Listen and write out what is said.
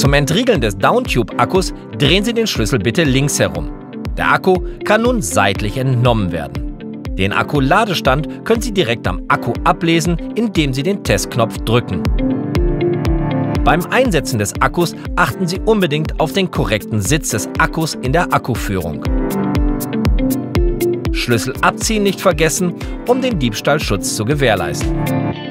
Zum Entriegeln des Downtube-Akkus drehen Sie den Schlüssel bitte links herum. Der Akku kann nun seitlich entnommen werden. Den Akkuladestand können Sie direkt am Akku ablesen, indem Sie den Testknopf drücken. Beim Einsetzen des Akkus achten Sie unbedingt auf den korrekten Sitz des Akkus in der Akkuführung. Schlüssel abziehen nicht vergessen, um den Diebstahlschutz zu gewährleisten.